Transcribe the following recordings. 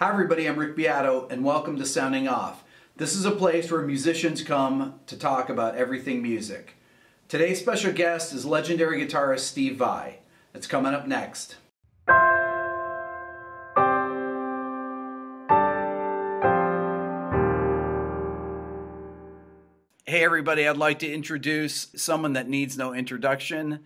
Hi, everybody. I'm Rick Beato, and welcome to Sounding Off. This is a place where musicians come to talk about everything music. Today's special guest is legendary guitarist Steve Vai. It's coming up next. Hey, everybody. I'd like to introduce someone that needs no introduction.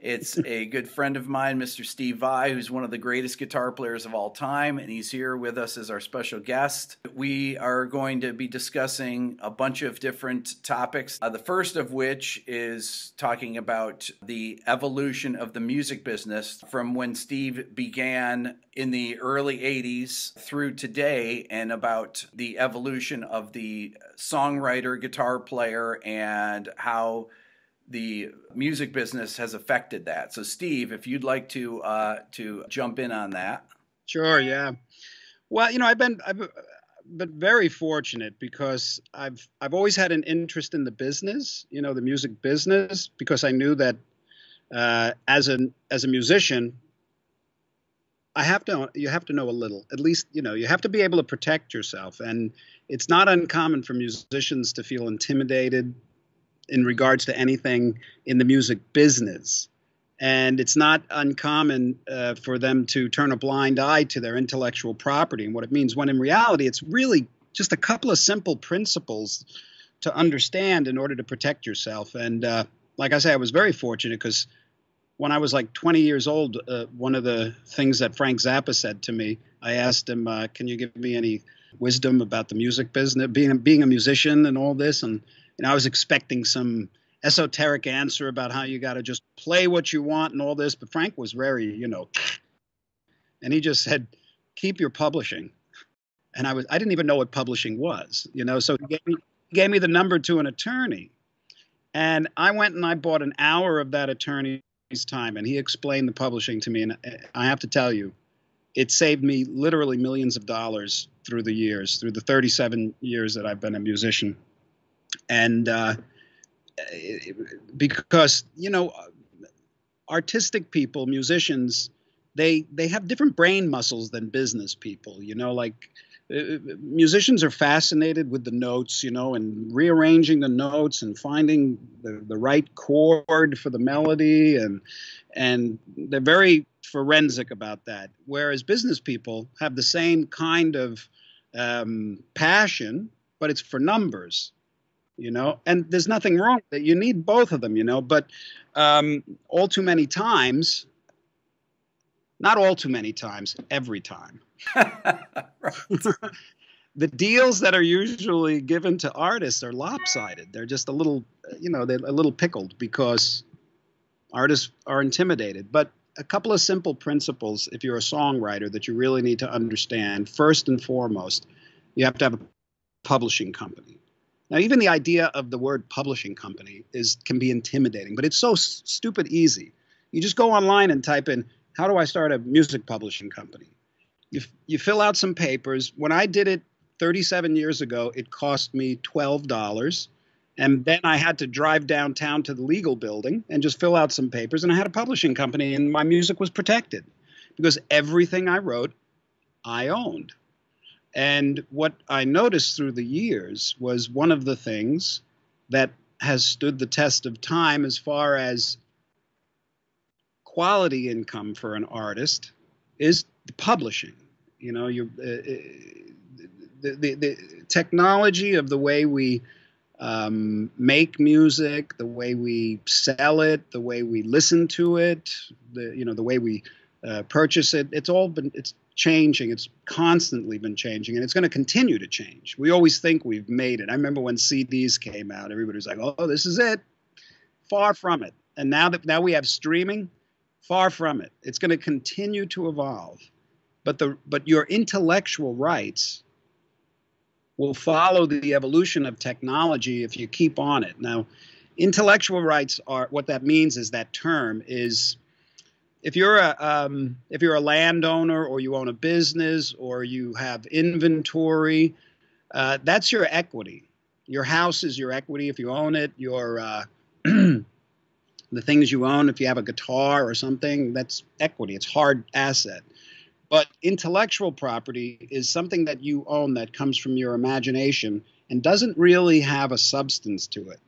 It's a good friend of mine, Mr. Steve Vai, who's one of the greatest guitar players of all time, and he's here with us as our special guest. We are going to be discussing a bunch of different topics. Uh, the first of which is talking about the evolution of the music business from when Steve began in the early 80s through today, and about the evolution of the songwriter, guitar player, and how the music business has affected that. So, Steve, if you'd like to uh, to jump in on that. Sure. Yeah. Well, you know, I've been I've been very fortunate because I've I've always had an interest in the business, you know, the music business, because I knew that uh, as an as a musician, I have to you have to know a little, at least you know you have to be able to protect yourself, and it's not uncommon for musicians to feel intimidated in regards to anything in the music business. And it's not uncommon uh, for them to turn a blind eye to their intellectual property and what it means, when in reality, it's really just a couple of simple principles to understand in order to protect yourself. And uh, like I say, I was very fortunate because when I was like 20 years old, uh, one of the things that Frank Zappa said to me, I asked him, uh, "Can you give me any wisdom about the music business, being being a musician, and all this?" And and I was expecting some esoteric answer about how you got to just play what you want and all this. But Frank was very, you know, and he just said, keep your publishing. And I was, I didn't even know what publishing was, you know, so he gave me, he gave me the number to an attorney. And I went and I bought an hour of that attorney's time and he explained the publishing to me. And eh, I have to tell you, it saved me literally millions of dollars through the years, through the 37 years that I've been a musician and uh, because you know artistic people musicians they they have different brain muscles than business people you know like uh, musicians are fascinated with the notes you know and rearranging the notes and finding the, the right chord for the melody and and they're very forensic about that. Whereas business people have the same kind of um, passion but it's for numbers you know? And there's nothing wrong with it. You need both of them you know? But um, all too many times not all too many times every time. The deals that are usually given to artists are lopsided. They're just a little you know they're a little pickled because artists are intimidated. But a couple of simple principles if you're a songwriter that you really need to understand. First and foremost you have to have a publishing company now, even the idea of the word publishing company is can be intimidating, but it's so s- stupid easy. You just go online and type in, "How do I start a music publishing company?" You f- you fill out some papers. When I did it 37 years ago, it cost me twelve dollars, and then I had to drive downtown to the legal building and just fill out some papers, and I had a publishing company, and my music was protected because everything I wrote, I owned. And what I noticed through the years was one of the things that has stood the test of time as far as quality income for an artist is the publishing. You know, you uh, uh, the, the, the technology of the way we um, make music, the way we sell it, the way we listen to it, the you know the way we uh, purchase it. It's all been it's changing. It's constantly been changing, and it's going to continue to change. We always think we've made it. I remember when CDs came out, everybody was like, "Oh, this is it." Far from it. And now that now we have streaming, far from it. It's going to continue to evolve, but the but your intellectual rights will follow the evolution of technology if you keep on it. Now, intellectual rights are what that means is that term is if you're a um, if you're a landowner or you own a business or you have inventory, uh, that's your equity. Your house is your equity if you own it. Your uh, the things you own, if you have a guitar or something, that's equity. It's hard asset. But intellectual property is something that you own that comes from your imagination and doesn't really have a substance to it,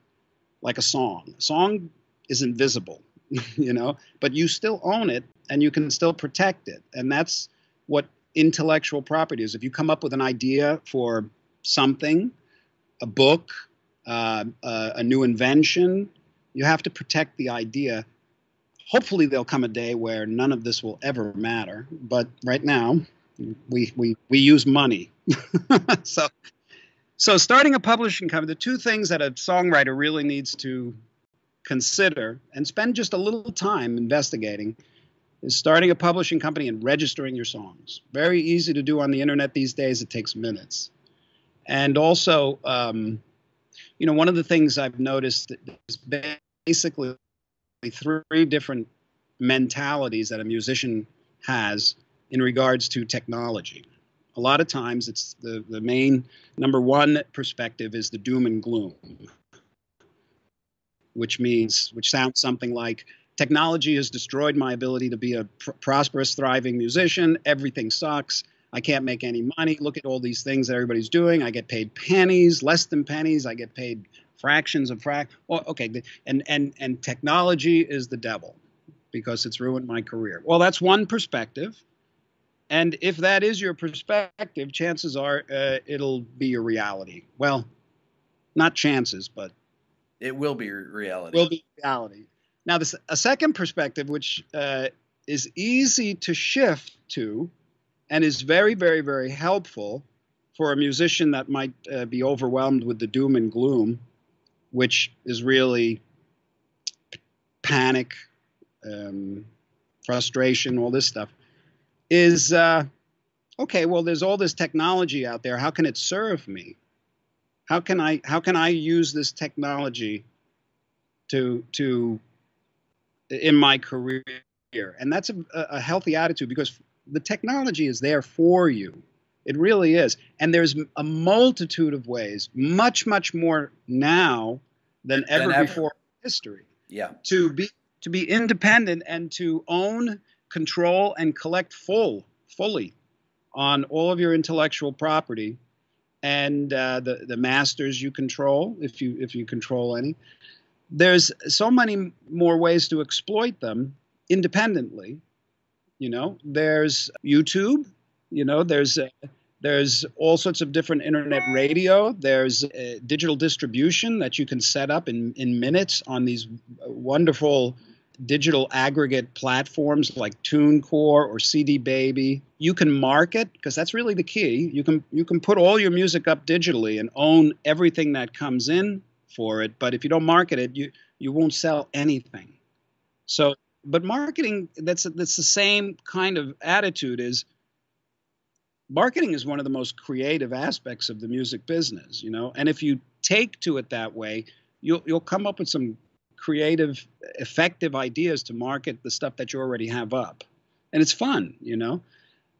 like a song. A song is invisible, you know, but you still own it and you can still protect it. And that's what intellectual property is. If you come up with an idea for something, a book, uh, a new invention, you have to protect the idea hopefully there'll come a day where none of this will ever matter. But right now, we we we use money. so so starting a publishing company, the two things that a songwriter really needs to consider and spend just a little time investigating is starting a publishing company and registering your songs. Very easy to do on the internet these days. It takes minutes. And also, um, you know, one of the things I've noticed is basically three different mentalities that a musician has in regards to technology. A lot of times, it's the, the main number one perspective is the doom and gloom, which means, which sounds something like technology has destroyed my ability to be a pr- prosperous, thriving musician. Everything sucks. I can't make any money. Look at all these things that everybody's doing. I get paid pennies, less than pennies. I get paid fractions of frac. Well, okay, and and and technology is the devil because it's ruined my career. Well, that's one perspective. And if that is your perspective, chances are uh, it'll be your reality. Well, not chances, but it will be reality. Will be reality. Now, this a second perspective, which uh, is easy to shift to, and is very, very, very helpful for a musician that might uh, be overwhelmed with the doom and gloom, which is really panic, um, frustration, all this stuff, is uh, okay. Well, there's all this technology out there. How can it serve me? How can I how can I use this technology to to in my career? And that's a, a healthy attitude because the technology is there for you. It really is. And there's a multitude of ways, much, much more now than ever, than ever. before in history. Yeah. To be to be independent and to own, control, and collect full, fully on all of your intellectual property and uh, the the masters you control, if you if you control any. There's so many more ways to exploit them independently. You know, there's YouTube. You know, there's uh, there's all sorts of different internet radio. There's uh, digital distribution that you can set up in in minutes on these wonderful digital aggregate platforms like TuneCore or CD Baby. You can market because that's really the key. You can you can put all your music up digitally and own everything that comes in for it. But if you don't market it, you you won't sell anything. So, but marketing that's that's the same kind of attitude. Is marketing is one of the most creative aspects of the music business, you know. And if you take to it that way, you'll you'll come up with some creative, effective ideas to market the stuff that you already have up, and it's fun, you know.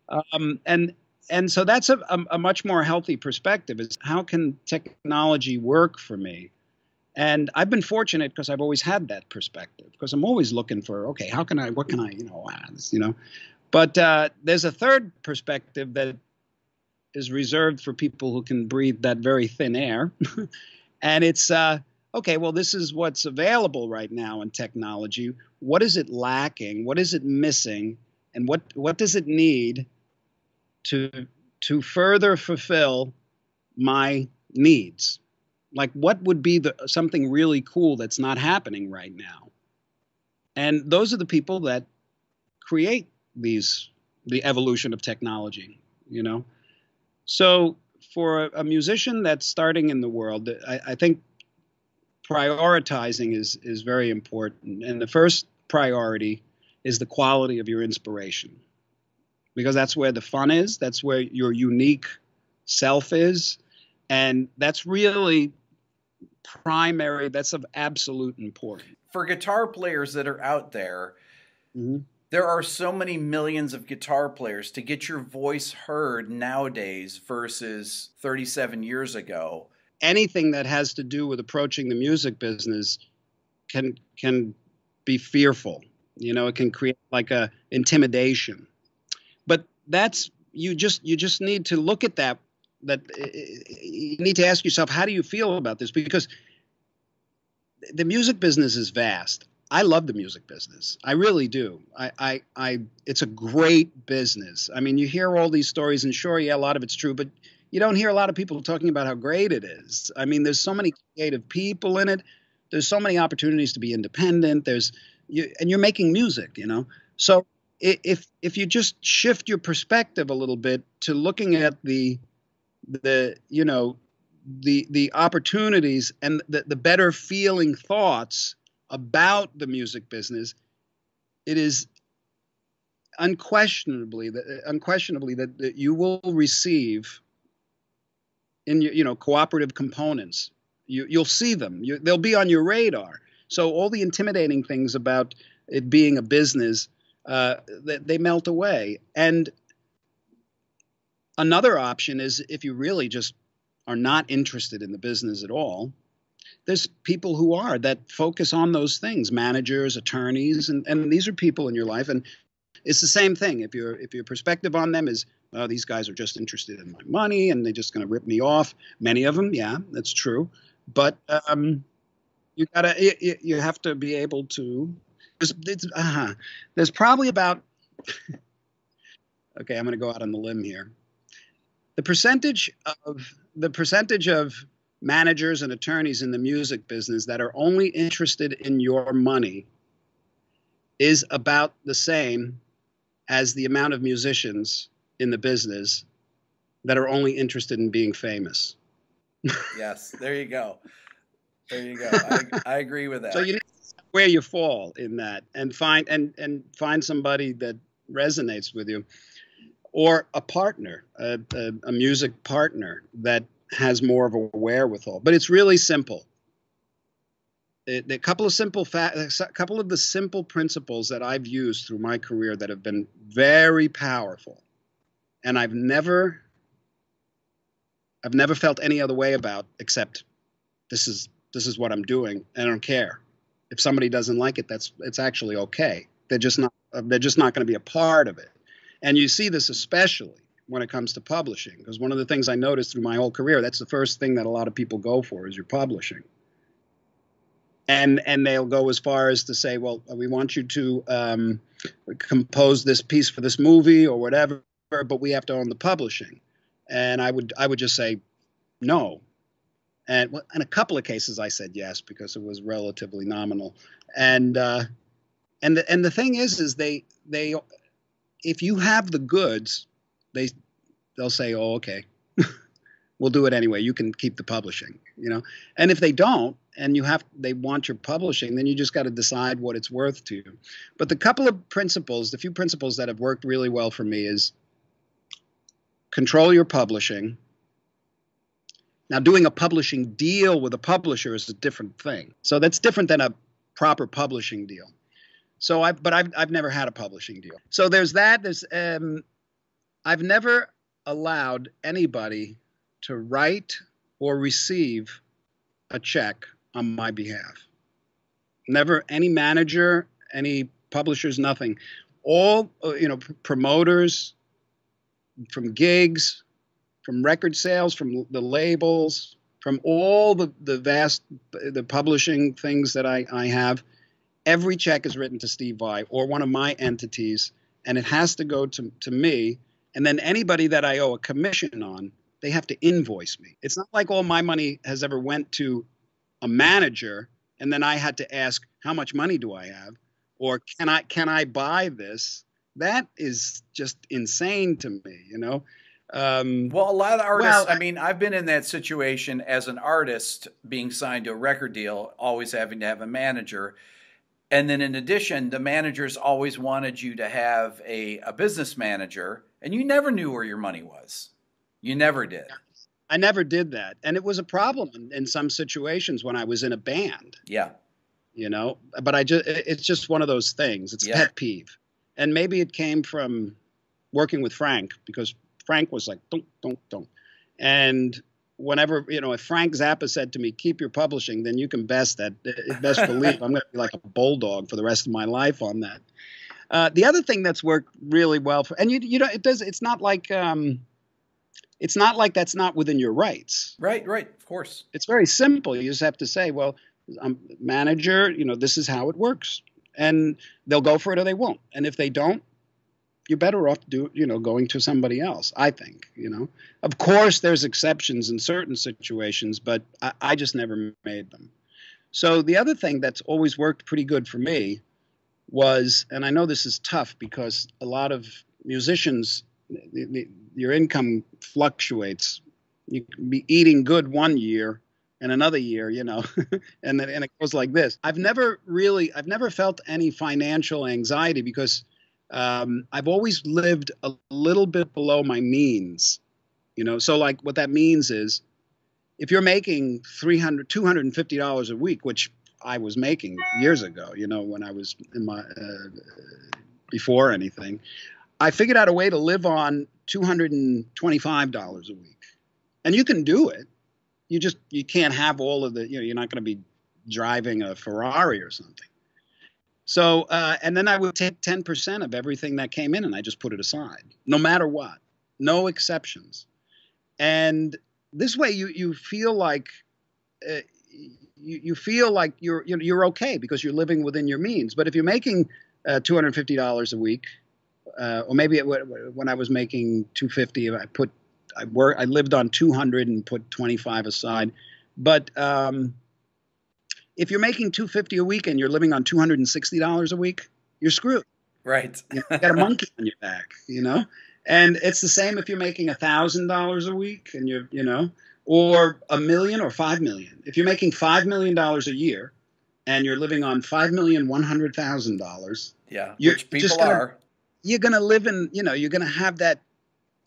Um, and and so that's a, a, a, much more healthy perspective. Is how can technology work for me? And I've been fortunate because I've always had that perspective. Because I'm always looking for okay, how can I? What can I? You know, you know. But uh, there's a third perspective that is reserved for people who can breathe that very thin air, and it's uh, okay, well, this is what's available right now in technology. What is it lacking? What is it missing? And what, what does it need to, to further fulfill my needs? Like, what would be the, something really cool that's not happening right now? And those are the people that create these, the evolution of technology, you know? So, for a, a musician that's starting in the world, I, I think prioritizing is is very important. And the first priority is the quality of your inspiration. Because that's where the fun is, that's where your unique self is, and that's really primary, that's of absolute importance. For guitar players that are out there, mm-hmm. there are so many millions of guitar players to get your voice heard nowadays versus 37 years ago anything that has to do with approaching the music business can can be fearful. You know, it can create like a intimidation. But that's you just you just need to look at that that uh, you need to ask yourself how do you feel about this? Because the music business is vast. I love the music business. I really do. I, I i it's a great business. I mean you hear all these stories and sure yeah a lot of it's true but you don't hear a lot of people talking about how great it is. I mean there's so many creative people in it. There's so many opportunities to be independent. There's you and you're making music you know? So if if you just shift your perspective a little bit to looking at the the you know the the opportunities and the, the better feeling thoughts about the music business it is unquestionably that unquestionably that, that you will receive in your you know cooperative components you you'll see them you, they'll be on your radar so all the intimidating things about it being a business uh, they, they melt away. And another option is if you really just are not interested in the business at all, there's people who are that focus on those things, managers, attorneys, and, and these are people in your life. And it's the same thing. If your if your perspective on them is, oh, these guys are just interested in my money and they're just going to rip me off. Many of them, yeah, that's true. But um, you gotta you, you have to be able to there's, uh, there's probably about okay i'm going to go out on the limb here the percentage of the percentage of managers and attorneys in the music business that are only interested in your money is about the same as the amount of musicians in the business that are only interested in being famous. Yes there you go. There you go. I, I agree with that. So you need where you fall in that and find and and find somebody that resonates with you or a partner a, a, a music partner that has more of a wherewithal. But it's really simple. A couple of simple fa- a couple of the simple principles that I've used through my career that have been very powerful and I've never I've never felt any other way about except this is this is what I'm doing I don't care if somebody doesn't like it, that's it's actually okay. They're just not they're just not going to be a part of it. And you see this especially when it comes to publishing, because one of the things I noticed through my whole career, that's the first thing that a lot of people go for is your publishing. And and they'll go as far as to say, well, we want you to um, compose this piece for this movie or whatever, but we have to own the publishing. And I would I would just say, no, and in a couple of cases, I said yes because it was relatively nominal. And uh, and the and the thing is, is they they if you have the goods, they they'll say, oh, okay, we'll do it anyway. You can keep the publishing, you know. And if they don't, and you have they want your publishing, then you just got to decide what it's worth to you. But the couple of principles, the few principles that have worked really well for me is control your publishing now, doing a publishing deal with a publisher is a different thing. So that's different than a proper publishing deal. So I, but I've I've never had a publishing deal. So there's that. There's um, I've never allowed anybody to write or receive a check on my behalf. Never any manager, any publishers, nothing. All uh, you know, promoters from gigs, from record sales, from the labels, from all the, the vast the publishing things that I, I have. Every check is written to Steve Vai or one of my entities, and it has to go to, to me. And then anybody that I owe a commission on, they have to invoice me. It's not like all my money has ever went to a manager and then I had to ask how much money do I have or can I can I buy this? That is just insane to me, you know. Um, well, a lot of artists. Well, I mean, I've been in that situation as an artist, being signed to a record deal, always having to have a manager, and then in addition, the managers always wanted you to have a, a business manager, and you never knew where your money was. You never did. I never did that, and it was a problem in, in some situations when I was in a band. Yeah, you know, but I just it's just one of those things. It's yeah. pet peeve, and maybe it came from working with Frank because Frank was like, don't, don't, don't. And whenever, you know, if Frank Zappa said to me, keep your publishing, then you can best that, best believe I'm going to be like a bulldog for the rest of my life on that. Uh, the other thing that's worked really well for, and you you know it does. It's not like um, it's not like that's not within your rights. Right, right, of course. It's very simple. You just have to say, well, I'm manager. You know, this is how it works, and they'll go for it or they won't. And if they don't, you're better off do you know going to somebody else. I think you know. Of course, there's exceptions in certain situations, but I, I just never made them. So the other thing that's always worked pretty good for me was, and I know this is tough because a lot of musicians, the, the, your income fluctuates. You can be eating good one year and another year, you know, and then and it goes like this. I've never really, I've never felt any financial anxiety because um, I've always lived a little bit below my means, you know. So like, what that means is, if you're making 300 250 dollars a week, which I was making years ago, you know, when I was in my uh, before anything, I figured out a way to live on two hundred and twenty-five dollars a week, and you can do it. You just you can't have all of the you know you're not going to be driving a Ferrari or something. So uh, and then I would take ten percent of everything that came in and I just put it aside, no matter what, no exceptions, and this way you you feel like. Uh, you, you feel like you're you're okay because you're living within your means. But if you're making uh, two hundred fifty dollars a week, uh, or maybe it, when I was making 250, I put I work I lived on 200 and put 25 aside. But um, if you're making 250 a week and you're living on 260 dollars a week, you're screwed. Right. you got a monkey on your back, you know. And it's the same if you're making a thousand dollars a week and you're, you know, or a million or five million. If you're making five million dollars a year and you're living on five million one hundred thousand dollars, yeah, which people gonna, are you're going to live in, you know, you're going to have that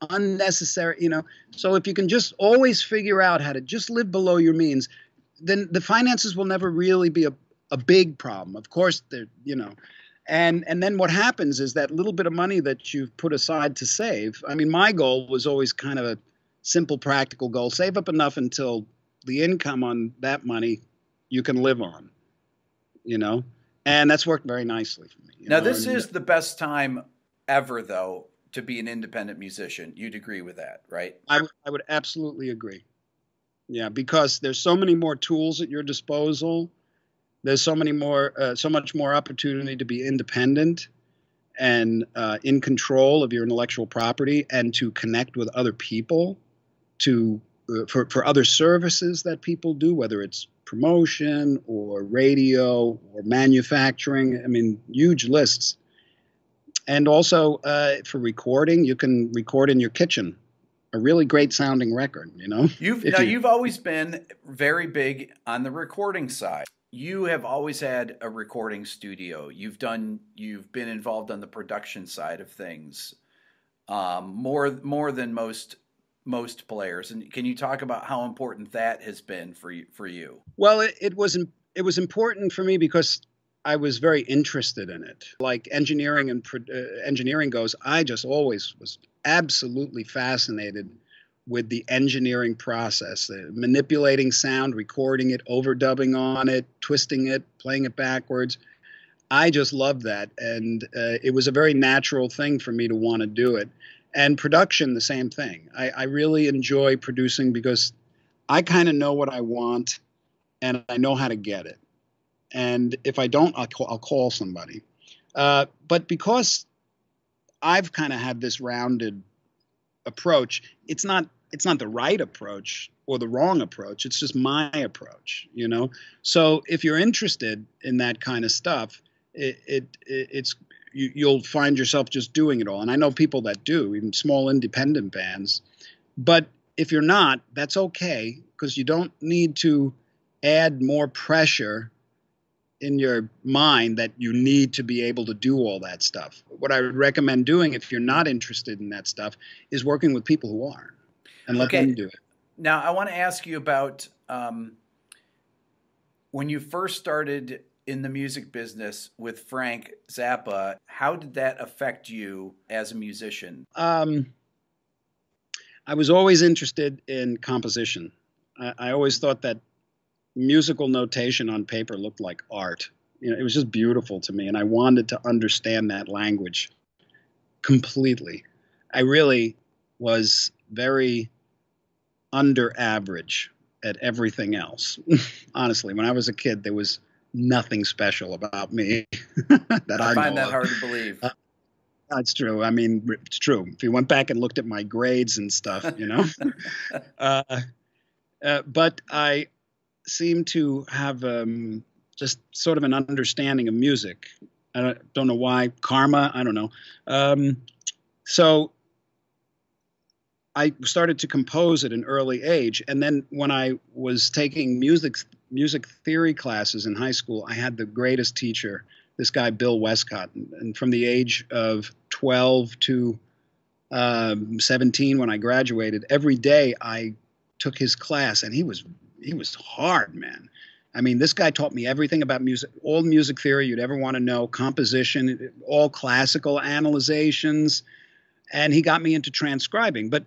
unnecessary, you know. So if you can just always figure out how to just live below your means, then the finances will never really be a, a big problem. Of course, they're, you know, and and then what happens is that little bit of money that you've put aside to save. I mean, my goal was always kind of a simple, practical goal: save up enough until the income on that money you can live on. You know, and that's worked very nicely for me. now, know? this and, is the best time ever, though, to be an independent musician. You'd agree with that, right? I, I would absolutely agree. Yeah, because there's so many more tools at your disposal. There's so many more, uh, so much more opportunity to be independent and uh, in control of your intellectual property, and to connect with other people, to uh, for for other services that people do, whether it's promotion or radio or manufacturing. I mean, huge lists and also uh, for recording, you can record in your kitchen. A really great sounding record, you know. You've now you, have always been very big on the recording side. You have always had a recording studio. You've done. You've been involved on the production side of things, um, more more than most most players. And can you talk about how important that has been for you? For you? Well, it, it was it was important for me because I was very interested in it. Like engineering and uh, engineering goes, I just always was absolutely fascinated with the engineering process, manipulating sound, recording it, overdubbing on it, twisting it, playing it backwards. I just loved that, and uh, it was a very natural thing for me to want to do it. And production, the same thing. I, I really enjoy producing because I kind of know what I want, and I know how to get it and if I don't, I'll call, I'll call somebody. Uh, but because I've kind of had this rounded approach, it's not it's not the right approach or the wrong approach. It's just my approach, you know. So if you're interested in that kind of stuff, it, it, it it's you, you'll find yourself just doing it all. And I know people that do, even small independent bands. But if you're not, that's okay because you don't need to add more pressure in your mind that you need to be able to do all that stuff. What I would recommend doing if you're not interested in that stuff is working with people who are and let okay. them do it. Now, I want to ask you about um, when you first started in the music business with Frank Zappa. How did that affect you as a musician? Um, I was always interested in composition. I, I always thought that musical notation on paper looked like art. You know, it was just beautiful to me, and I wanted to understand that language completely. I really was very under average at everything else. Honestly, when I was a kid, there was nothing special about me that I, I find that of. hard to believe. Uh, that's true. I mean, it's true. If you went back and looked at my grades and stuff, you know. uh, uh, but I seem to have um, just sort of an understanding of music. I don't, don't know why. Karma, I don't know. Um, so I started to compose at an early age, and then when I was taking music music theory classes in high school, I had the greatest teacher, this guy Bill Westcott, and from the age of 12 to um, 17 when I graduated, every day I took his class, and he was he was hard, man. I mean, this guy taught me everything about music, all music theory you'd ever want to know, composition, all classical analyzations, and he got me into transcribing. But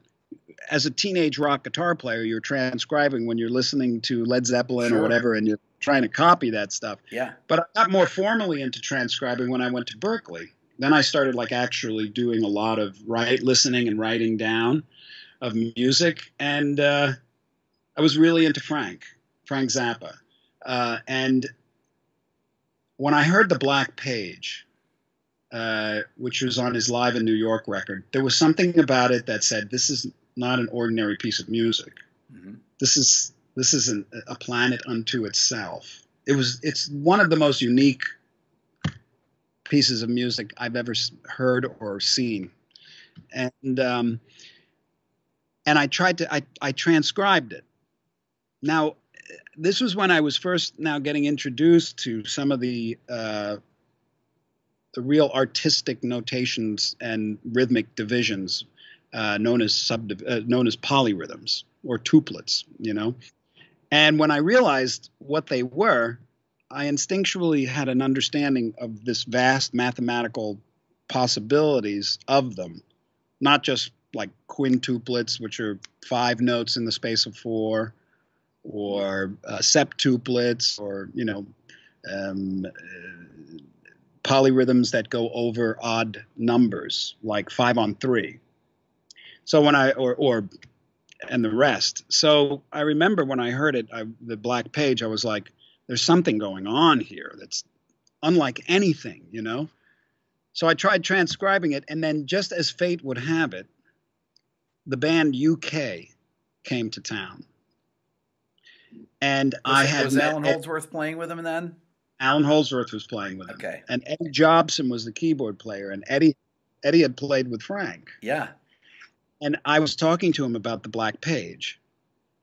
as a teenage rock guitar player, you're transcribing when you're listening to Led Zeppelin Sure. or whatever, and you're trying to copy that stuff. Yeah. But I got more formally into transcribing when I went to Berklee. Then I started like actually doing a lot of write, listening and writing down of music, and uh, I was really into Frank, Frank Zappa, uh, and when I heard the Black Page, uh, which was on his Live in New York record, there was something about it that said, "This is not an ordinary piece of music. Mhm. This is this is an, a planet unto itself." It was. It's one of the most unique pieces of music I've ever heard or seen, and um, and I tried to. I I transcribed it. Now, this was when I was first now getting introduced to some of the uh, the real artistic notations and rhythmic divisions uh, known as sub uh, known as polyrhythms or tuplets, you know. And when I realized what they were, I instinctually had an understanding of this vast mathematical possibilities of them, not just like quintuplets, which are five notes in the space of four, or uh, septuplets, or you know, um, uh, polyrhythms that go over odd numbers, like five on three. So when I or or and the rest. So I remember when I heard it, I, the Black Page, I was like, "There's something going on here that's unlike anything," you know. So I tried transcribing it, and then just as fate would have it, the band UK came to town, and Was, I had was Allan Holdsworth playing with him then? Allan Holdsworth was playing with him, Okay. and Eddie Jobson was the keyboard player, and Eddie Eddie had played with Frank. Yeah. and I was talking to him about the Black Page,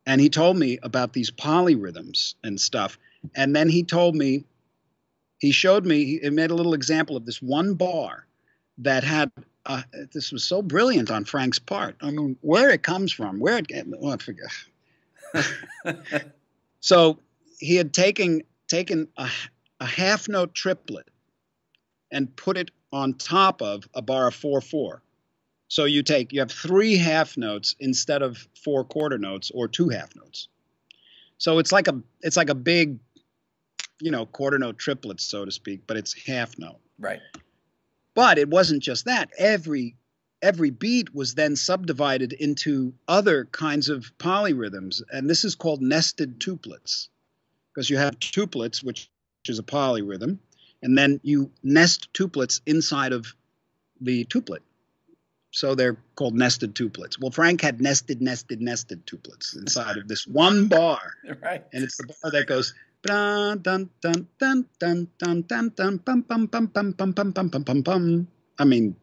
and he told me about these polyrhythms and stuff. And then he told me, he showed me, he made a little example of this one bar that had. Uh, this was so brilliant on Frank's part. I mean, where it comes from, where it, well, I forget. So he had taken taken a, a half note triplet and put it on top of a bar of four four. So you take you have three half notes instead of four quarter notes or two half notes. So it's like a it's like a big, you know, quarter note triplet, so to speak, but it's half note. right. But it wasn't just that. Every every beat was then subdivided into other kinds of polyrhythms, and this is called nested tuplets, because you have tuplets, which is a polyrhythm, and then you nest tuplets inside of the tuplet. So they're called nested tuplets. Well, Frank had nested, nested, nested tuplets inside of this one bar Right. and it's the bar that goes dun dun dun dun dun dun dun dun bum bum bum bum bum bum bum bum bum bum. I mean,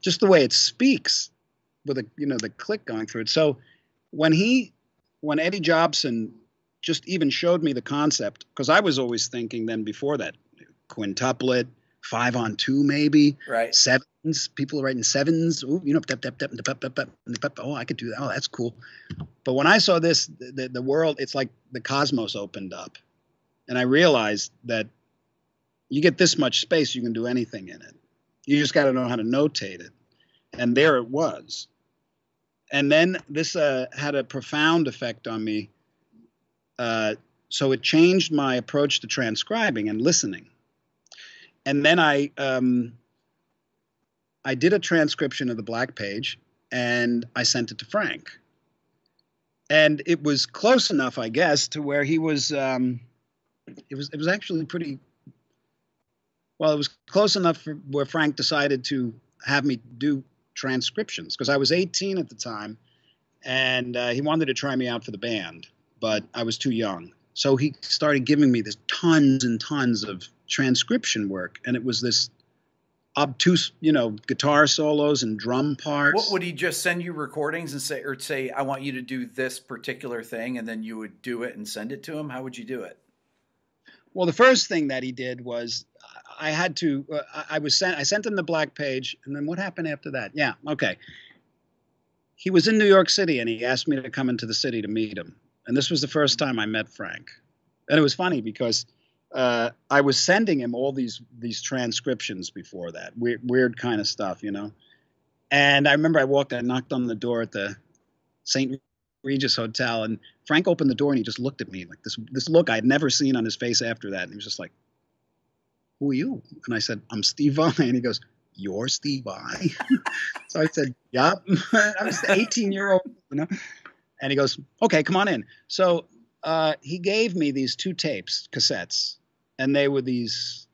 just the way it speaks with a you know the click going through it. So when he when Eddie Jobson just even showed me the concept because I was always thinking then before that quintuplet, five on two maybe, right? Sevens, people are writing sevens. Ooh, you know, dep, dep, dep, dep, dep, dep, dep, oh, I could do that. Oh, that's cool. But when I saw this, the, the world, it's like the cosmos opened up, and I realized that you get this much space, you can do anything in it. You just got to know how to notate it. And there it was. And then this uh, had a profound effect on me. Uh, so it changed my approach to transcribing and listening. And then I um, I did a transcription of the black page and I sent it to Frank. And it was close enough, I guess, to where he was. Um, it was it was actually pretty. Well, it was close enough for, where Frank decided to have me do transcriptions because I was 18 at the time, and uh, he wanted to try me out for the band, but I was too young. So he started giving me this tons and tons of transcription work, and it was this obtuse, you know, guitar solos and drum parts. What would he just send you recordings and say, or say, I want you to do this particular thing, and then you would do it and send it to him? How would you do it? Well, the first thing that he did was I had to. Uh, I was sent. I sent him the black page, and then what happened after that? Yeah, okay. He was in New York City, and he asked me to come into the city to meet him. And this was the first time I met Frank. And it was funny because uh, I was sending him all these these transcriptions before that, weird, weird kind of stuff, you know. And I remember I walked, I knocked on the door at the St. Regis Hotel, and Frank opened the door and he just looked at me like this this look I'd never seen on his face after that. And he was just like, "Who are you?" And I said, "I'm Steve Vai." And he goes, "You're Steve Vai?" so I said, "Yup." I was 18 year old, you know. And he goes, "Okay, come on in." So uh, he gave me these two tapes, cassettes, and they were these.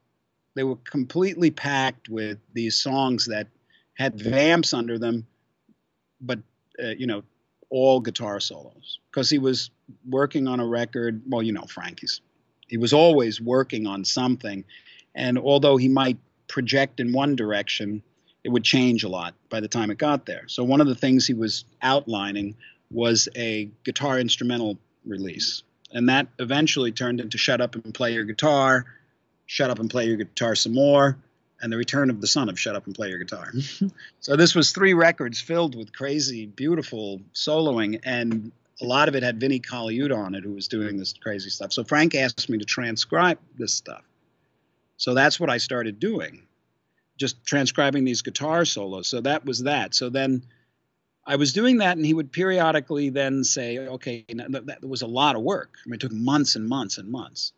They were completely packed with these songs that had vamps under them, but uh, you know, all guitar solos because he was working on a record. Well, you know, Frankie's. He was always working on something, and although he might project in one direction, it would change a lot by the time it got there. So one of the things he was outlining was a guitar instrumental release. And that eventually turned into Shut Up and Play Your Guitar, Shut Up and Play Your Guitar Some More, and The Return of the Son of Shut Up and Play Your Guitar. so this was three records filled with crazy, beautiful soloing, and a lot of it had Vinnie Colaiuta on it, who was doing this crazy stuff. So Frank asked me to transcribe this stuff. So that's what I started doing, just transcribing these guitar solos. So that was that. So then I was doing that, and he would periodically then say, "Okay, that, was a lot of work. I mean, it took months and months and months,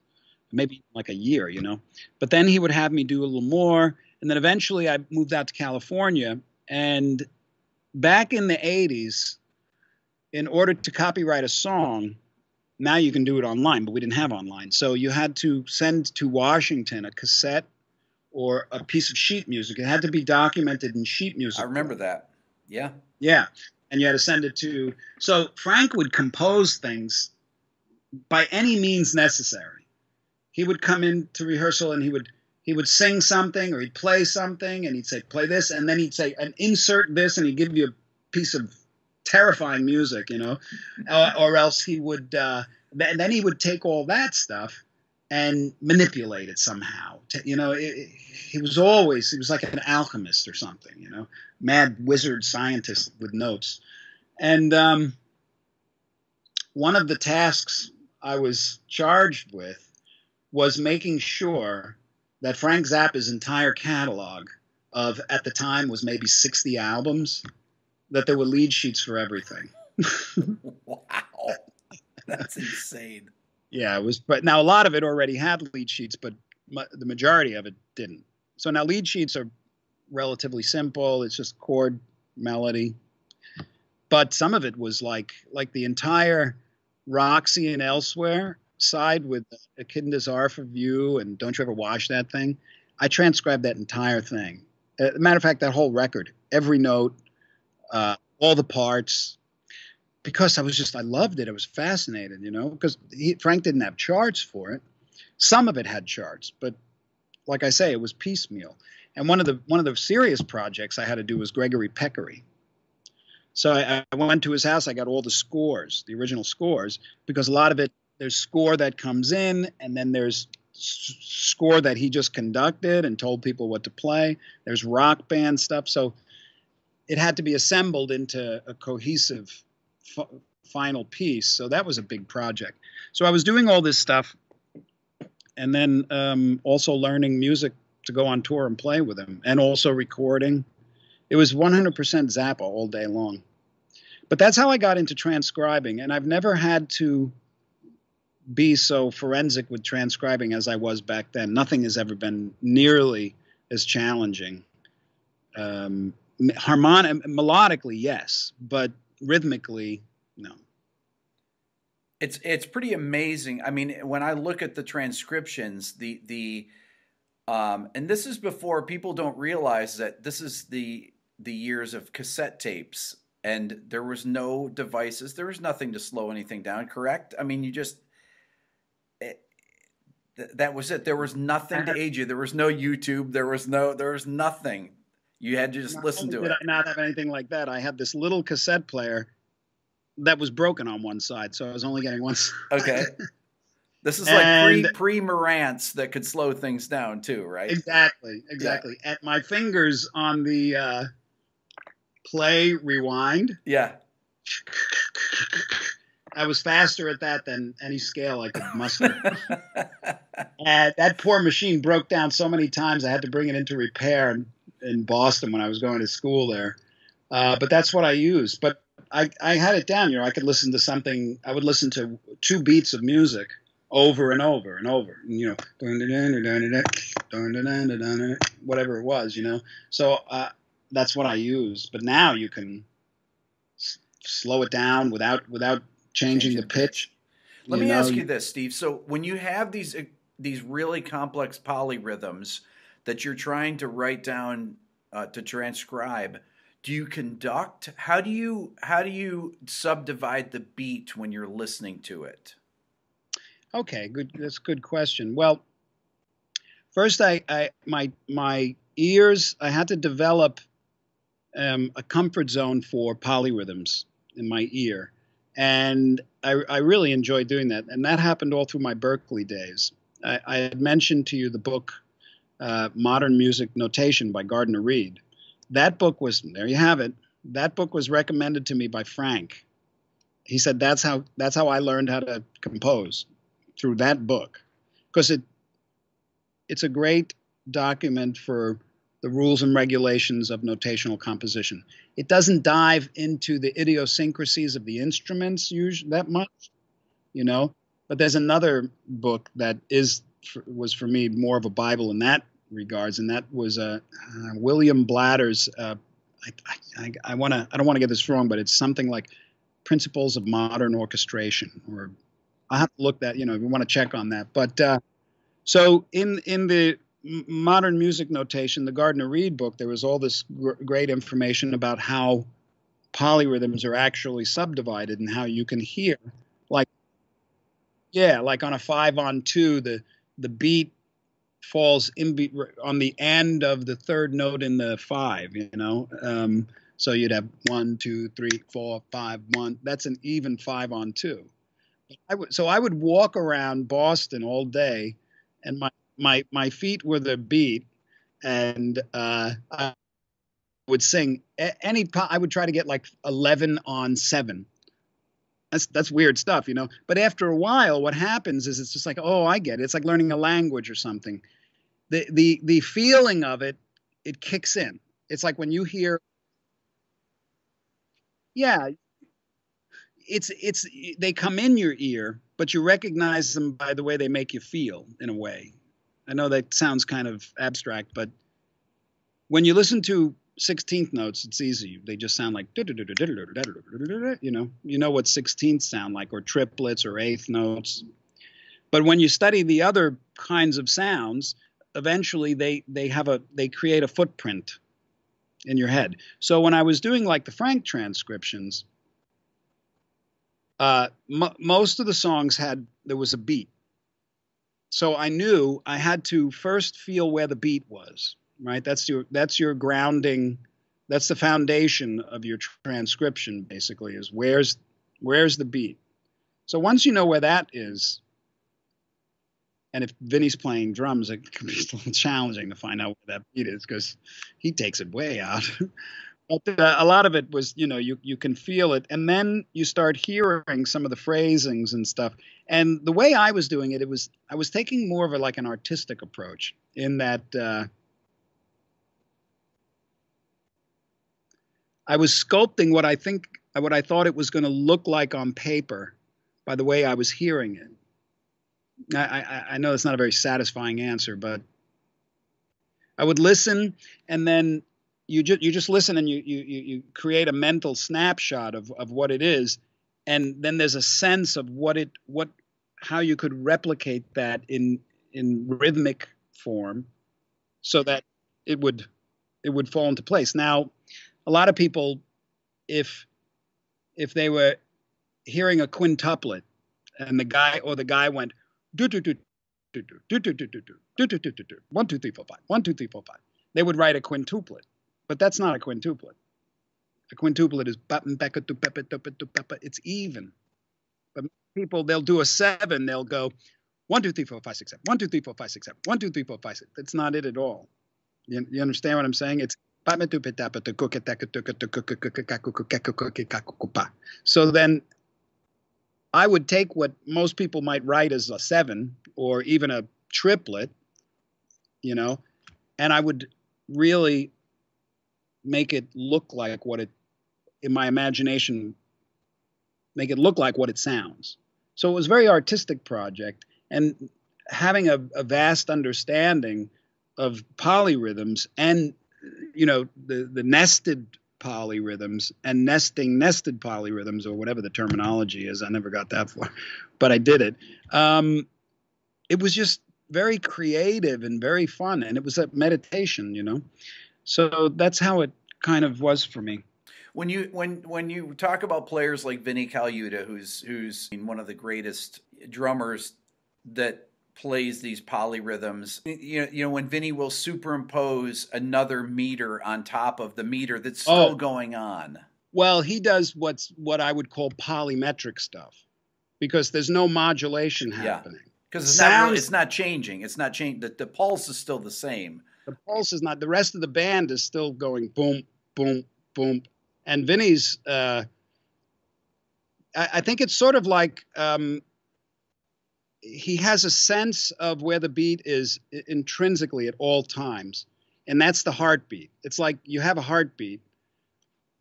maybe like a year, you know." But then he would have me do a little more, and then eventually I moved out to California. And back in the '80s, in order to copyright a song, now you can do it online, but we didn't have online, so you had to send to Washington a cassette or a piece of sheet music. It had to be documented in sheet music. I remember that. Yeah. Yeah. And you had to send it to. So Frank would compose things by any means necessary. He would come into rehearsal and he would he would sing something or he'd play something and he'd say play this and then he'd say and insert this and he'd give you a piece of terrifying music, you know, or, or else he would uh, and then he would take all that stuff and manipulate it somehow. You know, he was always he was like an alchemist or something. You know, mad wizard scientist with notes. And um, one of the tasks I was charged with was making sure that Frank Zappa's entire catalog of at the time was maybe 60 albums that there were lead sheets for everything. wow. That's insane. Yeah, it was. But now a lot of it already had lead sheets, but the majority of it didn't. So now lead sheets are relatively simple. It's just chord melody. But some of it was like like the entire Roxy and Elsewhere side with Echidna's Arf (Of You) and Don't You Ever Wash That Thing. I transcribed that entire thing. As a matter of fact, that whole record, every note, uh, all the parts, because I was just I loved it. I was fascinated, you know, because Frank didn't have charts for it. Some of it had charts, but like I say, it was piecemeal. And one of the one of the serious projects I had to do was Greggery Peccary. So I, I went to his house. I got all the scores, the original scores, because a lot of it there's score that comes in, and then there's score that he just conducted and told people what to play. There's rock band stuff, so it had to be assembled into a cohesive f- final piece. So that was a big project. So I was doing all this stuff, and then um, also learning music to go on tour and play with him, and also recording. It was 100% Zappa all day long. But that's how I got into transcribing, and I've never had to be so forensic with transcribing as I was back then. Nothing has ever been nearly as challenging. Um, harmonic, melodically, yes, but rhythmically, no. It's it's pretty amazing. I mean, when I look at the transcriptions, the the um, and this is before people don't realize that this is the the years of cassette tapes and there was no devices there was nothing to slow anything down correct? I mean you just it, th- that was it. There was nothing to aid you. There was no youtube. There was no there was nothing you had to just not listen to it I not have anything like that i had this little cassette player that was broken on one side so i was only getting one side. okay this is like pre pre Marantz that could slow things down too, right? Exactly, exactly. Yeah. At my fingers on the uh, play rewind. Yeah. I was faster at that than any scale I could muster. and that poor machine broke down so many times I had to bring it into repair in, in Boston when I was going to school there. Uh, but that's what I used. But I, I had it down. You know, I could listen to something. I would listen to two beats of music over and over and over. And, you know, whatever it was. You know, so uh, that's what I use. But now you can s- slow it down without without changing, the pitch. Let me know, ask you this, Steve. So when you have these uh, these really complex polyrhythms that you're trying to write down uh, to transcribe, do you conduct? How do you how do you subdivide the beat when you're listening to it? Okay, good. That's a good question. Well, first, I, I my my ears. I had to develop um, a comfort zone for polyrhythms in my ear. And I, I, really enjoyed doing that. And that happened all through my Berklee days. I, I had mentioned to you the book uh, Modern Music Notation by Gardner Read. That book was, there you have it. That book was recommended to me by Frank. He said that's how that's how I learned how to compose through that book because it it's a great document for the rules and regulations of notational composition. It doesn't dive into the idiosyncrasies of the instruments usually that much, you know. But there's another book that is was for me more of a Bible in that regards, and that was uh, uh, William Blatter's. Uh, I, I, I want to. I don't want to get this wrong, but it's something like Principles of Modern Orchestration, or I have to look that. You know, if you want to check on that. But uh, so in in the modern music notation, the Gardner Read book, there was all this gr- great information about how polyrhythms are actually subdivided and how you can hear, like, yeah, like on a five on two, the the beat falls in be- on the end of the third note in the five, you know. Um, so you'd have one, two, three, four, five, one. That's an even five on two. I would, so I would walk around Boston all day, and my my my feet were the beat, and uh, I would sing any. I would try to get like eleven on seven. That's that's weird stuff, you know. But after a while, what happens is it's just like, oh, I get it. It's like learning a language or something. The the the feeling of it, it kicks in. It's like when you hear. Yeah, it's it's they come in your ear, but you recognize them by the way they make you feel in a way. I know that sounds kind of abstract, but when you listen to 16th notes, it's easy. They just sound like, you know, you know what 16ths sound like, or triplets or eighth notes. But when you study the other kinds of sounds, eventually they they have a they create a footprint in your head. So when I was doing like the Frank transcriptions, uh, m- most of the songs had there was a beat so I knew I had to first feel where the beat was. Right. That's your that's your grounding. That's the foundation of your transcription. Basically, is where's where's the beat. So once you know where that is, and if Vinnie's playing drums, it can be a little challenging to find out where that beat is because he takes it way out. but uh, a lot of it was you know you you can feel it and then you start hearing some of the phrasings and stuff and the way i was doing it it was i was taking more of a like an artistic approach in that uh, i was sculpting what i think what i thought it was going to look like on paper by the way i was hearing it. I, I, I know it's not a very satisfying answer, but I would listen and then you just you just listen and you, you you create a mental snapshot of, of what it is and then there's a sense of what it what how you could replicate that in in rhythmic form so that it would it would fall into place. Now a lot of people if if they were hearing a quintuplet and the guy or the guy went do do do do do do do do do do do do do do one two three four five one two three four five they would write a quintuplet but that's not a quintuplet a quintuplet is it's even but people they'll do a seven they'll go one two three four five six seven one two three four five six seven one two three four five six that's not it at all you, you understand what i'm saying it's so then I would take what most people might write as a seven or even a triplet, you know, and I would really make it look like what it, in my imagination, make it look like what it sounds. So it was a very artistic project, and having a, a vast understanding of polyrhythms and you know the the nested polyrhythms and nesting nested polyrhythms or whatever the terminology is. I never got that far, but I did it. Um, it was just very creative and very fun, and it was a meditation, you know. So that's how it kind of was for me. When you when when you talk about players like Vinnie Colaiuta, who's who's one of the greatest drummers that plays these polyrhythms. You know, you know when Vinnie will superimpose another meter on top of the meter that's still oh. going on. Well, he does what's what I would call polymetric stuff because there's no modulation happening. Because it's Sounds, not really, it's not changing. It's not changing. The, the pulse is still the same. The pulse is not. The rest of the band is still going boom, boom, boom. And Vinnie's. Uh, I, I think it's sort of like um, he has a sense of where the beat is intrinsically at all times and that's the heartbeat. It's like you have a heartbeat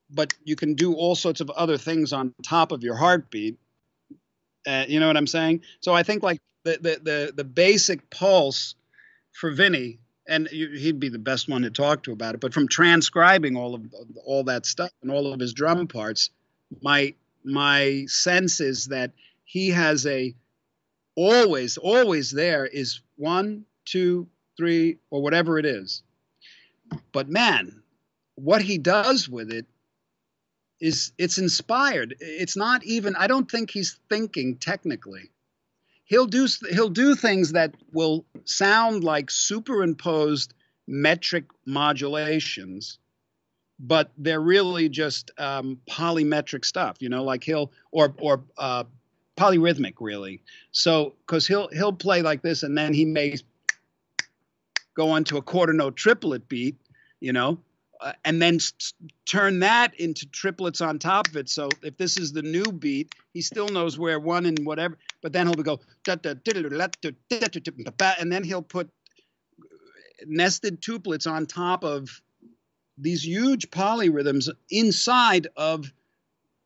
but you can do all sorts of other things on top of your heartbeat. Uh, you know what i'm saying? So i think like the the the, the basic pulse for vinnie and he'd be the best one to talk to about it but from transcribing all of all that stuff and all of his drum parts my my sense is that he has a always, always there is one, two, three, or whatever it is. But man, what he does with it is it's inspired. It's not even I don't think he's thinking technically. He'll do he'll do things that will sound like superimposed metric modulations, but they're really just um, polymetric stuff. You know, like he'll or or uh, polyrhythmic really. So because he'll he'll play like this and then he may go on to a quarter note triplet beat, you know, uh, and then turn that into triplets on top of it. So if this is the new beat, he still knows where one and whatever. But then he'll go and then he'll put nested tuplets on top of these huge polyrhythms inside of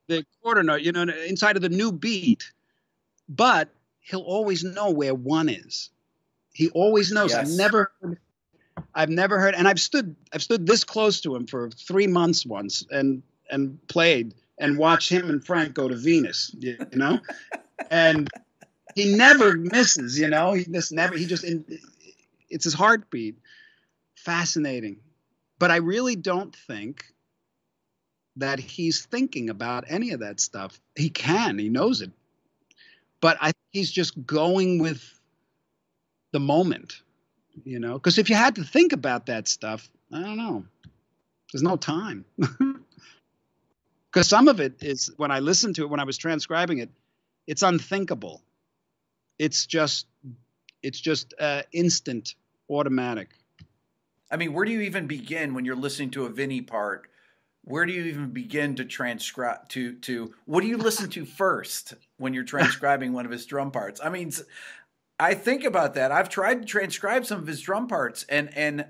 the quarter note, you know, inside of the new beat but he'll always know where one is. He always knows. Yes. I've never I've never heard and I've stood I've stood this close to him for 3 months once and and played and watched him and Frank go to Venus, you know? and he never misses, you know? He just never he just it's his heartbeat. Fascinating. But I really don't think that he's thinking about any of that stuff. He can, he knows it but I think he's just going with the moment, you know. Because if you had to think about that stuff, I don't know. There's no time. Because some of it is when I listened to it when I was transcribing it, it's unthinkable. It's just, it's just uh, instant, automatic. I mean, where do you even begin when you're listening to a Vinnie part? where do you even begin to transcribe to to what do you listen to first when you're transcribing one of his drum parts i mean i think about that i've tried to transcribe some of his drum parts and and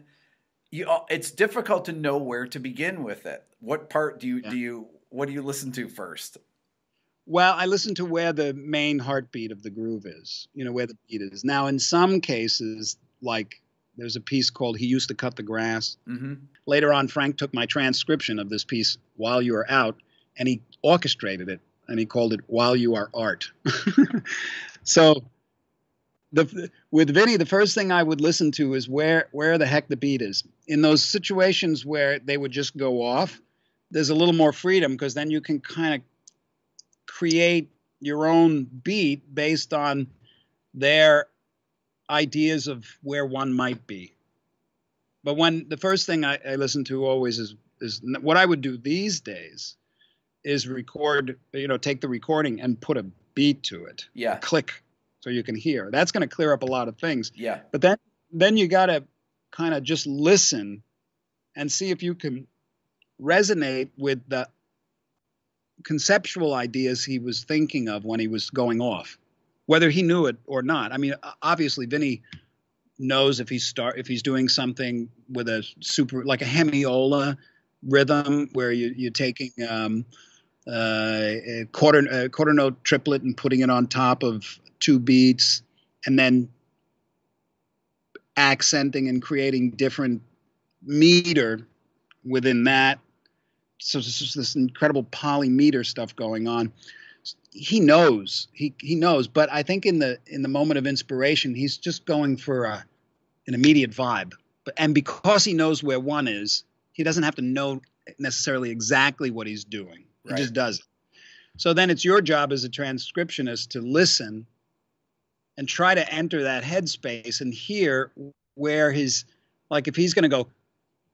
you it's difficult to know where to begin with it what part do you yeah. do you what do you listen to first Well, I listen to where the main heartbeat of the groove is, you know, where the beat is. Now, in some cases, like there's a piece called He Used to Cut the Grass. Mm-hmm. Later on, Frank took my transcription of this piece while you were out and he orchestrated it and he called it While You Were Art. so, the, with Vinnie, the first thing I would listen to is where where the heck the beat is. In those situations where they would just go off, there's a little more freedom because then you can kind of create your own beat based on their ideas of where one might be. But when the first thing I, I listen to always is is what I would do these days is record, you know, take the recording and put a beat to it. Yeah. Click so you can hear. That's going to clear up a lot of things. Yeah. But then then you got to kind of just listen and see if you can resonate with the conceptual ideas he was thinking of when he was going off, whether he knew it or not. I mean, obviously, Vinnie knows if he's start if he's doing something with a super like a hemiola rhythm where you, you're taking um, uh, quarter a quarter note triplet and putting it on top of two beats, and then accenting and creating different meter within that so this is this incredible polymeter stuff going on. He knows, he he knows, but I think in the in the moment of inspiration, he's just going for a, an immediate vibe. But and because he knows where one is, he doesn't have to know necessarily exactly what he's doing. It right. just doesn't. So then it's your job as a transcriptionist to listen and try to enter that headspace and hear where his like if he's going to go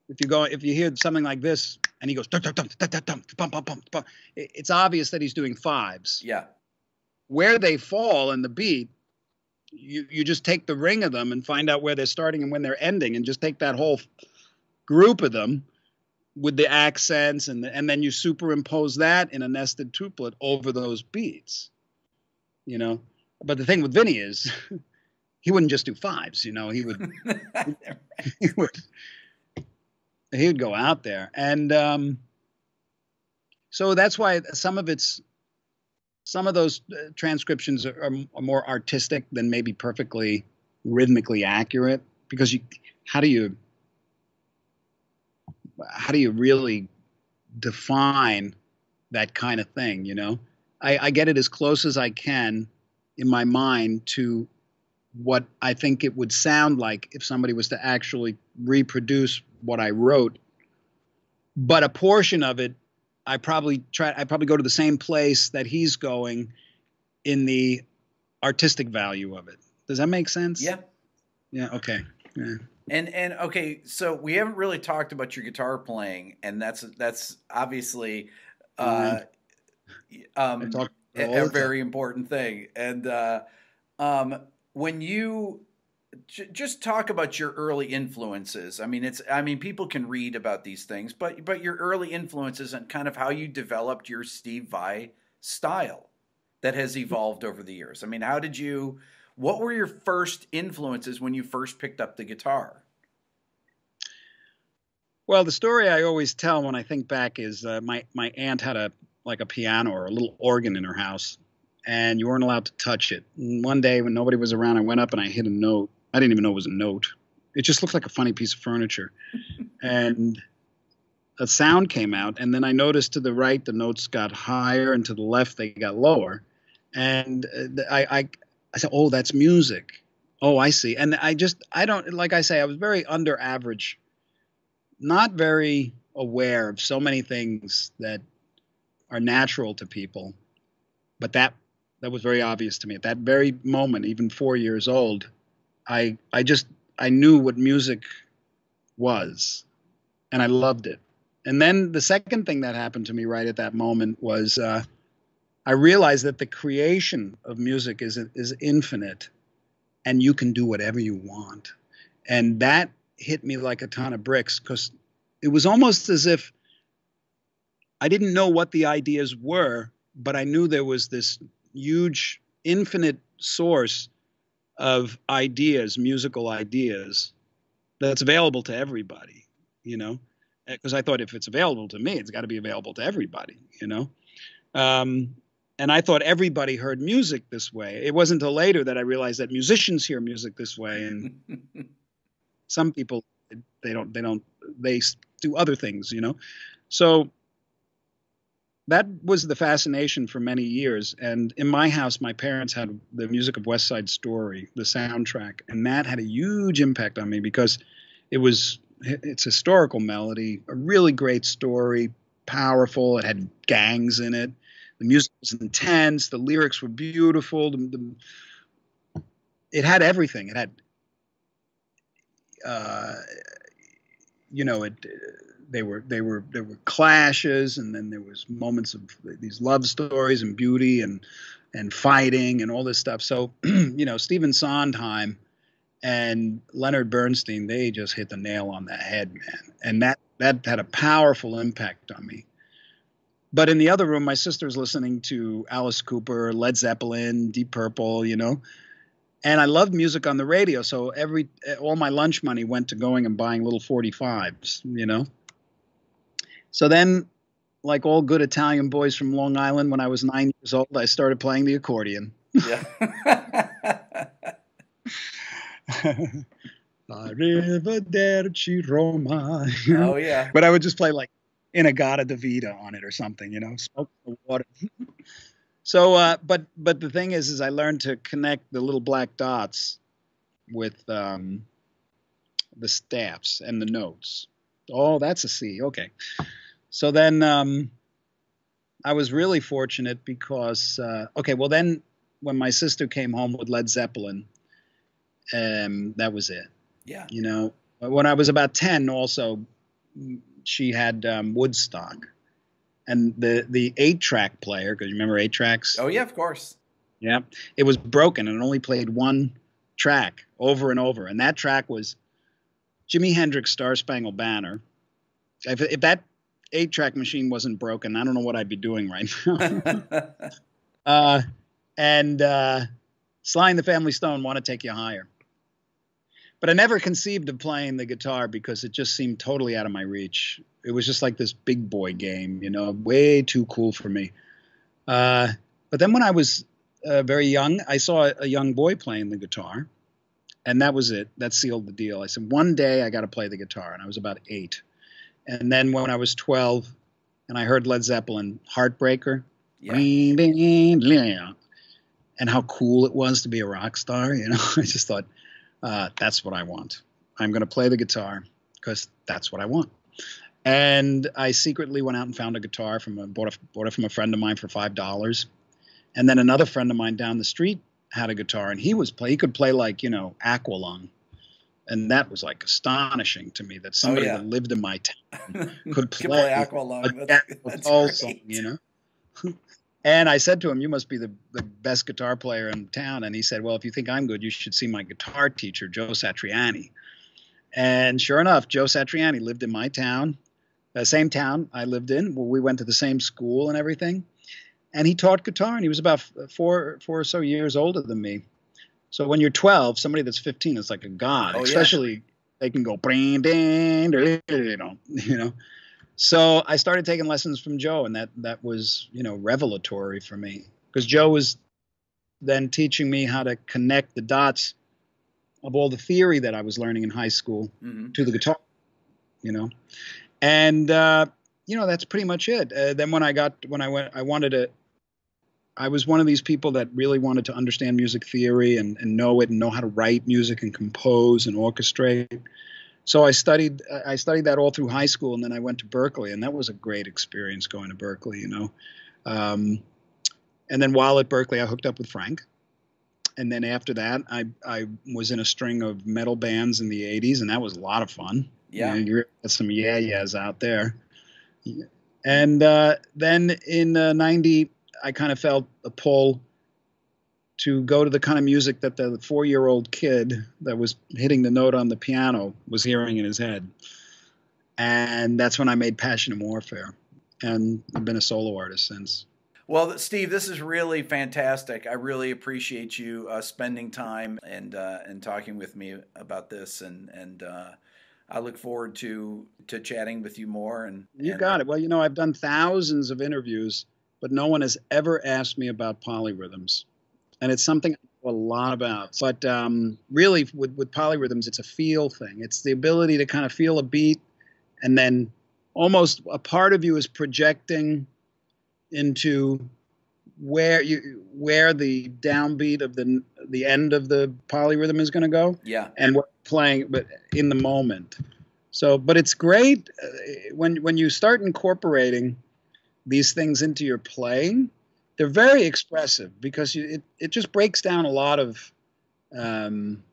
if you go if you hear something like this and he goes it's obvious that he's doing fives. Yeah. Where they fall in the beat you you just take the ring of them and find out where they're starting and when they're ending and just take that whole group of them with the accents and the, and then you superimpose that in a nested tuplet over those beats you know? But the thing with Vinnie is he wouldn't just do fives you know? He would he would he would go out there, and um, so that's why some of it's some of those uh, transcriptions are, are, more artistic than maybe perfectly rhythmically accurate because you how do you how do you really define that kind of thing you know I, I get it as close as i can in my mind to what I think it would sound like if somebody was to actually reproduce what I wrote. But a portion of it, I probably try. I probably go to the same place that he's going in the artistic value of it. Does that make sense? Yeah. Yeah. Okay. Yeah. And and okay, so we haven't really talked about your guitar playing, and that's that's obviously uh, um, a, a very important thing. And uh, um, when you j- just talk about your early influences. I mean it's i mean people can read about these things but but your early influences and kind of how you developed your steve vai style that has evolved over the years. I mean how did you what were your first influences when you first picked up the guitar well the story i always tell when i think back is uh, my my aunt had a like a piano or a little organ in her house and you weren't allowed to touch it. And one day when nobody was around, I went up and I hit a note. I didn't even know it was a note. It just looked like a funny piece of furniture. and a sound came out, and then I noticed to the right the notes got higher, and to the left they got lower. And uh, I, I, I said, "Oh, that's music." Oh, I see. And I just, I don't, like I say, I was very under average, not very aware of so many things that are natural to people. But that that was very obvious to me at that very moment even four years old i i just i knew what music was and i loved it and then the second thing that happened to me right at that moment was uh, i realized that the creation of music is is infinite and you can do whatever you want and that hit me like a ton of bricks because it was almost as if i didn't know what the ideas were but i knew there was this huge, infinite source of ideas, musical ideas, that's available to everybody, you know? Because I thought if it's available to me, it's got to be available to everybody, you know? Um, and I thought everybody heard music this way. It wasn't until later that I realized that musicians hear music this way, and some people they don't they don't they do other things, you know. So that was the fascination for many years. And in my house, my parents had the music of West Side Story, the soundtrack, and that had a huge impact on me because it was it's historical melody, a really great story, powerful. It had gangs in it. The music was intense. The lyrics were beautiful. The, the, it had everything. It had, uh, you know, it. They were they were there were clashes, and then there was moments of these love stories and beauty and and fighting and all this stuff. So, you know, Stephen Sondheim and Leonard Bernstein, they just hit the nail on the head, man. And that that had a powerful impact on me. But in the other room, my sister's listening to Alice Cooper, Led Zeppelin, Deep Purple, you know. And I loved music on the radio, so every all my lunch money went to going and buying little 45s, you know. So then, like all good Italian boys from Long Island, when I was nine years old, I started playing the accordion. Yeah. Arrivederci Roma. Oh yeah. But I would just play like In-A-Gadda-Da-Vida on it or something, you know, smoke the water. so, uh, but but the thing is, is I learned to connect the little black dots with um, the staffs and the notes. Oh, that's a C. Okay. So then um, I was really fortunate because uh, okay, well then when my sister came home with Led Zeppelin um, that was it. Yeah. You know, when I was about 10, also, she had um, Woodstock. And the, the eight track player, because you remember eight tracks? Oh, yeah, of course. Yeah. It was broken and it only played one track over and over. And that track was Jimi Hendrix Star Spangled Banner. If, if that eight track machine wasn't broken, I don't know what I'd be doing right now. uh, and uh, Sly and the Family Stone want to take you higher. But I never conceived of playing the guitar because it just seemed totally out of my reach. It was just like this big boy game, you know, way too cool for me. Uh, but then when I was uh, very young, I saw a young boy playing the guitar, and that was it. That sealed the deal. I said, one day I got to play the guitar, and I was about eight. And then when I was 12, and I heard Led Zeppelin, Heartbreaker, yeah. and how cool it was to be a rock star, you know, I just thought, uh, that's what I want. I'm going to play the guitar because that's what I want. And I secretly went out and found a guitar from a bought, a, bought it from a friend of mine for five dollars. And then another friend of mine down the street had a guitar, and he was play. He could play like you know Aqualung, and that was like astonishing to me that somebody oh, yeah. that lived in my town could play, play Aqualung. That's, that's. Song, you know. And I said to him, You must be the, the best guitar player in town. And he said, Well, if you think I'm good, you should see my guitar teacher, Joe Satriani. And sure enough, Joe Satriani lived in my town, the same town I lived in. Well, we went to the same school and everything. And he taught guitar, and he was about four, four or so years older than me. So when you're 12, somebody that's 15 is like a god, oh, especially yeah. they can go, you know, you know. So I started taking lessons from Joe, and that that was you know revelatory for me because Joe was then teaching me how to connect the dots of all the theory that I was learning in high school mm-hmm. to the guitar, you know, and uh, you know that's pretty much it. Uh, then when I got when I went, I wanted to. I was one of these people that really wanted to understand music theory and, and know it and know how to write music and compose and orchestrate so I studied I studied that all through high school, and then I went to Berklee, and that was a great experience going to Berklee. You know, um, and then while at Berklee, I hooked up with Frank, and then after that, I I was in a string of metal bands in the '80s, and that was a lot of fun. Yeah, you know, some yeah yeahs out there, and uh, then in '90, I kind of felt a pull to go to the kind of music that the four year old kid that was hitting the note on the piano was hearing in his head. And that's when I made Passion and Warfare. And I've been a solo artist since. Well, Steve, this is really fantastic. I really appreciate you uh, spending time and uh, and talking with me about this, and and uh, I look forward to to chatting with you more. And you and, got it. Well, you know, I've done thousands of interviews but no one has ever asked me about polyrhythms, and it's something I know a lot about. But um, really, with with polyrhythms, it's a feel thing. It's the ability to kind of feel a beat, and then almost a part of you is projecting into where you where the downbeat of the the end of the polyrhythm is going to go. Yeah. And we're playing, but in the moment. So, but it's great uh, when when you start incorporating these things into your playing. They're very expressive because you, it it just breaks down a lot of um,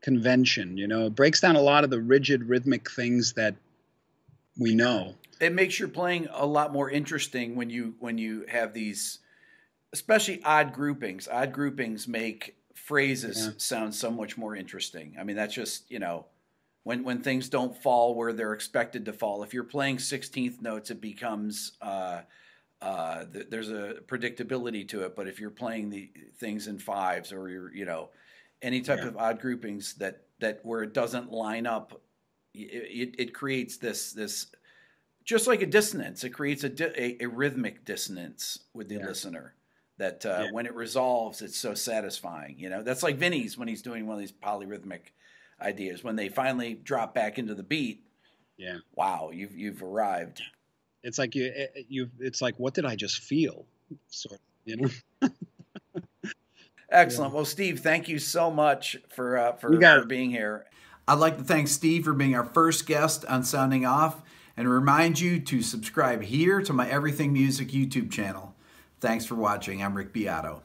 convention. You know, it breaks down a lot of the rigid rhythmic things that we know it makes your playing a lot more interesting when you when you have these especially odd groupings odd groupings make phrases yeah. sound so much more interesting i mean that's just you know when when things don't fall where they're expected to fall if you're playing 16th notes it becomes uh, uh, th- there's a predictability to it but if you're playing the things in fives or you're you know any type yeah. of odd groupings that that where it doesn't line up it, it, creates this this just like a dissonance, it creates a, di- a, a, rhythmic dissonance with the yeah. listener. That uh, yeah. when it resolves, it's so satisfying. You know, that's like Vinnie's when he's doing one of these polyrhythmic ideas. When they finally drop back into the beat, yeah, wow, you've you've arrived. It's like you eh, eh, you. It's like what did I just feel? Sort of, you know. Excellent. Yeah. Well, Steve, thank you so much for uh, for, for being here. I'd like to thank Steve for being our first guest on Sounding Off and remind you to subscribe here to my Everything Music YouTube channel. Thanks for watching. I'm Rick Beato.